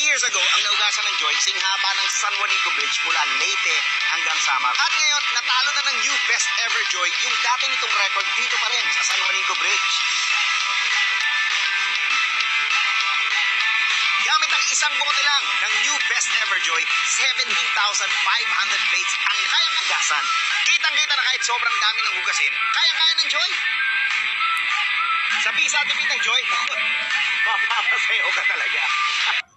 years ago, ang naugasan ng Joy, singhaba ng San Juanico Bridge mula Leyte hanggang Samar. At ngayon, natalo na ng new best ever Joy yung dati nitong record dito pa rin sa San Juanico Bridge. Gamit ang isang bote lang ng new best ever Joy, 17,500 plates ang kayang hugasan. Kitang-kita na kahit sobrang dami ng hugasin, kayang-kaya ng Joy. Sabi Sa tipid ng Joy, mapapasayo ka talaga.